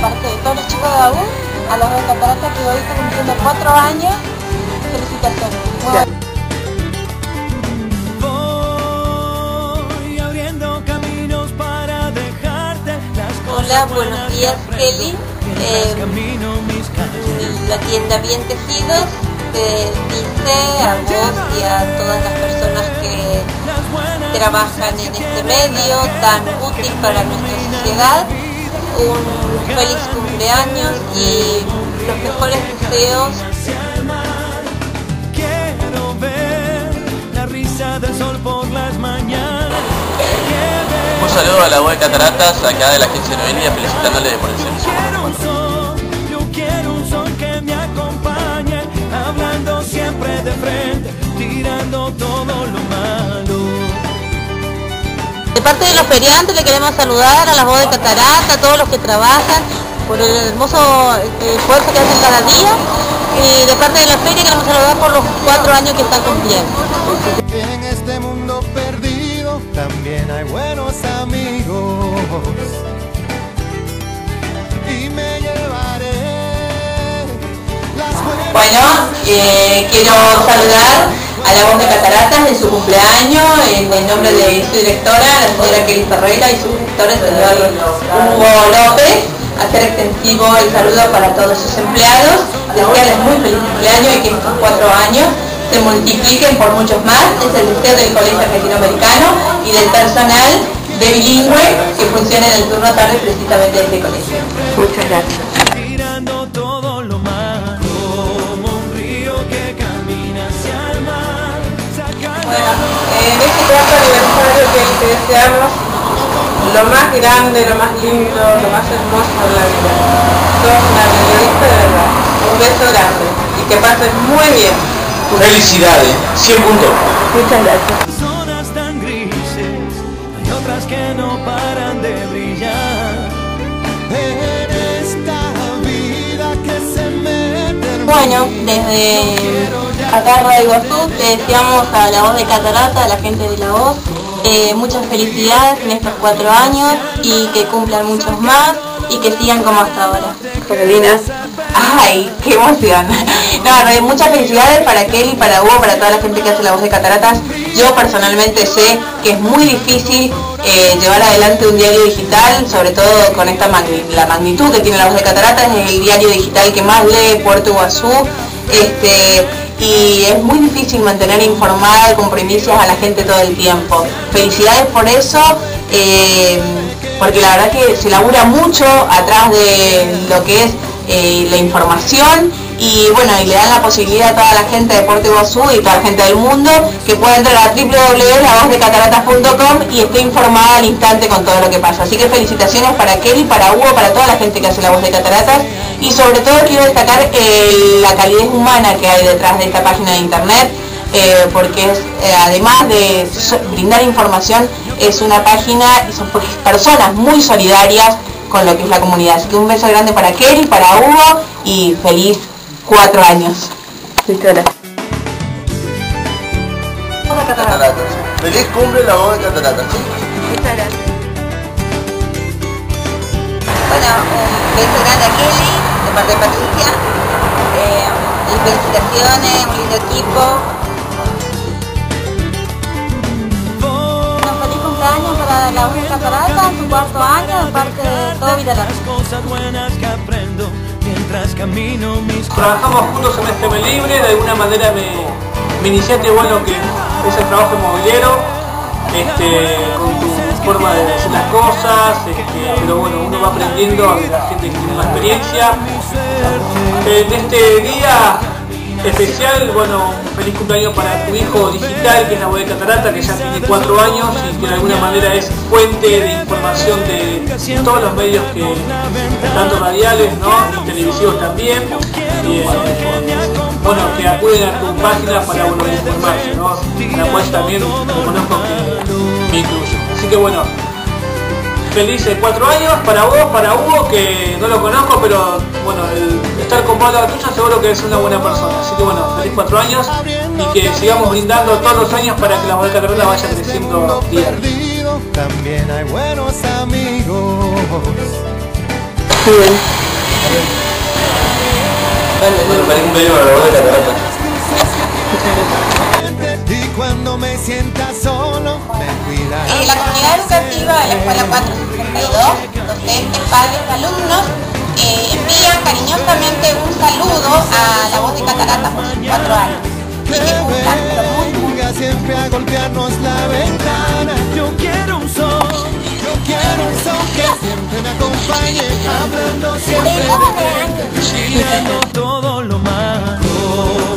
parte de todos los chicos de AU, a la voz de Catarata que hoy está cumpliendo cuatro años. Felicitaciones. Muy bueno. Hola, buenos días Kelly. Eh, camino mis calles. la tienda Bien Tejidos te dice a vos y a todas las personas que trabajan en este medio tan útil para nuestra sociedad un feliz cumpleaños y los mejores deseos hacia el mar. Quiero ver la risa del sol por las mañanas. Un saludo a la voz de Cataratas, acá de la agencia Noelia, felicitándole por el servicio. Parte de los feriantes le queremos saludar a la voz de Catarata, a todos los que trabajan por el hermoso eh, esfuerzo que hacen cada día y de parte de la feria queremos saludar por los cuatro años que están cumpliendo. En este mundo perdido también hay buenos amigos. Y me llevaré las buenas. Bueno, eh, quiero saludar a la voz de Cataratas en su cumpleaños en el nombre de su directora, la señora Kelly Ferreira y su director, el señor Hugo López, hacer extensivo el saludo para todos sus empleados, desearles muy feliz cumpleaños y que estos cuatro años se multipliquen por muchos más, es el deseo del Colegio Argentinoamericano y del personal de bilingüe que funciona en el turno tarde precisamente de este colegio. Muchas gracias. Bueno, en este cuarto aniversario que hay que desearnos lo más grande, lo más lindo, lo más hermoso de la vida. Sos una periodista de verdad. Un beso grande y que pases muy bien. Felicidades, 100 puntos. Muchas gracias. zonas tan grises hay otras que no paran de brillar En esta vida que se mete Bueno, desde acá Radio Iguazú te deseamos a la voz de Catarata, a la gente de la voz, eh, muchas felicidades en estos cuatro años y que cumplan muchos más y que sigan como hasta ahora. Carolina. Ay, qué emoción. No, muchas felicidades para Kelly, para Hugo, para toda la gente que hace la voz de Cataratas. Yo personalmente sé que es muy difícil eh, llevar adelante un diario digital, sobre todo con esta magni- la magnitud que tiene la voz de Cataratas, es el diario digital que más lee Puerto Iguazú. Este, y es muy difícil mantener informada con primicias a la gente todo el tiempo. Felicidades por eso. eh, porque la verdad que se labura mucho atrás de lo que es eh, la información y bueno, y le dan la posibilidad a toda la gente de Puerto Iguazú y toda la gente del mundo que pueda entrar a www.lavozdeCataratas.com y esté informada al instante con todo lo que pasa. Así que felicitaciones para Kelly, para Hugo, para toda la gente que hace la voz de Cataratas y sobre todo quiero destacar eh, la calidez humana que hay detrás de esta página de internet eh, porque es, eh, además de brindar información, es una página y son pues, personas muy solidarias con lo que es la comunidad. Así que un beso grande para Kelly, para Hugo y feliz cuatro años. Cataratas. Feliz cumple la voz de Cataratas. Bueno, un beso grande a Kelly, de parte de Patricia. Eh, y felicitaciones, un lindo equipo. Un feliz cumpleaños para la voz de Catarata, en su cuarto año, de parte de todo Vitalar. las mientras camino mis Trabajamos juntos en este mes libre, de alguna manera me, me iniciaste bueno que es el trabajo inmobiliario, este, con tu forma de decir las cosas, este, pero bueno, uno va aprendiendo de la gente que tiene más experiencia. En este día especial, bueno, feliz cumpleaños para tu hijo digital, que es la voz de Catarata, que ya tiene cuatro años y que de alguna manera es fuente de información de todos los medios que, tanto radiales, ¿no? televisivos también. Eh, bueno, que acuden a tu página para bueno, informarse, ¿no? La cual también reconozco que me incluyo. Así que bueno, felices cuatro años para vos, para Hugo, que no lo conozco, pero bueno, el estar con vos al lado tuyo seguro que es una buena persona. Así que bueno, feliz cuatro años y que sigamos brindando todos los años para que la bodega carrera vaya creciendo día también hay buenos amigos. Muy bien. Bueno, cumpleaños a la voz de Cataratas. Y cuando me sienta solo, me cuidarás. Eh, la comunidad educativa de la Escuela 462, docentes, padres, alumnos, eh, envían cariñosamente un saludo a la voz de Catarata por sus cuatro años. Y que cumplan, pero muy, muy Venga siempre a golpearnos la ventana quiero un son que siempre me acompañe, hablando siempre de ti, girando todo lo malo.